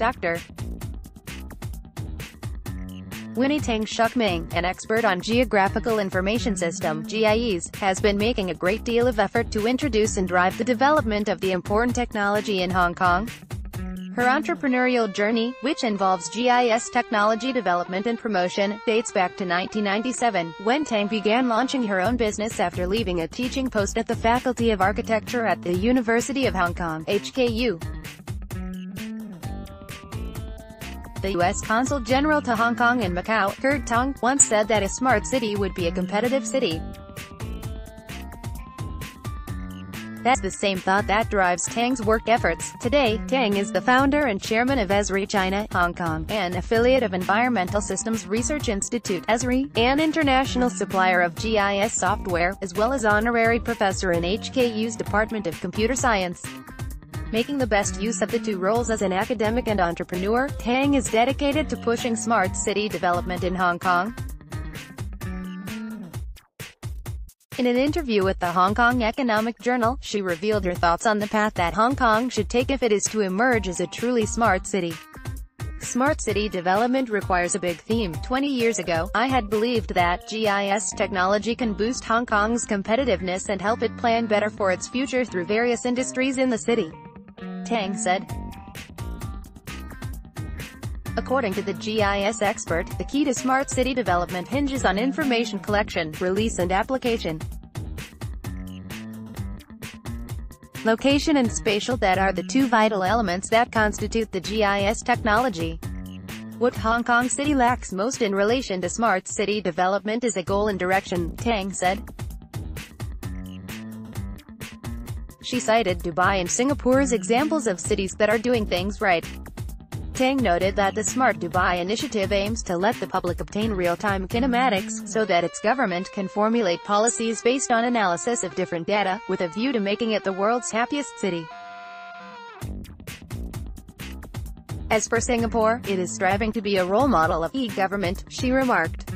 Dr. Winnie Tang Shuk Ming, an expert on Geographical Information System (GIS), has been making a great deal of effort to introduce and drive the development of the important technology in Hong Kong. Her entrepreneurial journey, which involves GIS technology development and promotion, dates back to 1997, when Tang began launching her own business after leaving a teaching post at the Faculty of Architecture at the University of Hong Kong, HKU. The U.S. Consul General to Hong Kong and Macau, Kurt Tong, once said that a smart city would be a competitive city. That's the same thought that drives Tang's work efforts. Today, Tang is the founder and chairman of Esri China, Hong Kong, an affiliate of Environmental Systems Research Institute, Esri, an international supplier of GIS software, as well as honorary professor in HKU's Department of Computer Science. Making the best use of the two roles as an academic and entrepreneur, Tang is dedicated to pushing smart city development in Hong Kong. In an interview with the Hong Kong Economic Journal, she revealed her thoughts on the path that Hong Kong should take if it is to emerge as a truly smart city. Smart city development requires a big theme. 20 years ago, I had believed that GIS technology can boost Hong Kong's competitiveness and help it plan better for its future through various industries in the city. Tang said. According to the GIS expert, the key to smart city development hinges on information collection, release and application. Location and spatial data are the two vital elements that constitute the GIS technology. What Hong Kong City lacks most in relation to smart city development is a goal and direction, Tang said. She cited Dubai and Singapore as examples of cities that are doing things right. Tang noted that the Smart Dubai initiative aims to let the public obtain real-time kinematics, so that its government can formulate policies based on analysis of different data, with a view to making it the world's happiest city. As for Singapore, it is striving to be a role model of e-government, she remarked.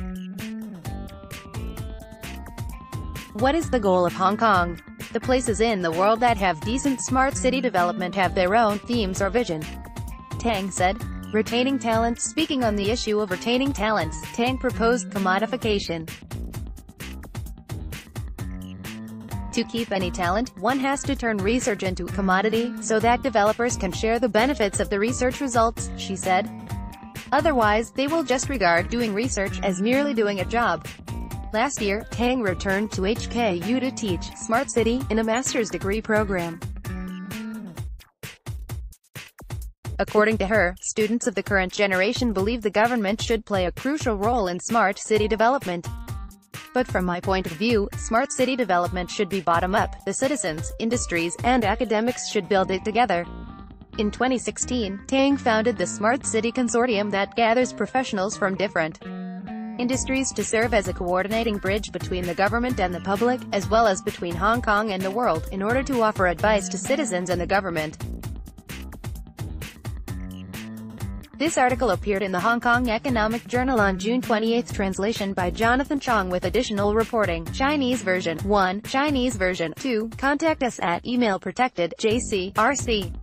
What is the goal of Hong Kong? The places in the world that have decent smart city development have their own themes or vision. Tang said. Retaining talent Speaking on the issue of retaining talents, Tang proposed commodification. To keep any talent, one has to turn research into a commodity, so that developers can share the benefits of the research results, she said. Otherwise, they will just regard doing research as merely doing a job. Last year, Tang returned to HKU to teach Smart City in a master's degree program. According to her, students of the current generation believe the government should play a crucial role in smart city development. But from my point of view, smart city development should be bottom-up, the citizens, industries, and academics should build it together. In 2016, Tang founded the Smart City Consortium that gathers professionals from different industries to serve as a coordinating bridge between the government and the public, as well as between Hong Kong and the world, in order to offer advice to citizens and the government. This article appeared in the Hong Kong Economic Journal on June 28, translation by Jonathan Chong with additional reporting, Chinese version 1, Chinese version 2, contact us at email protected, jc, rc.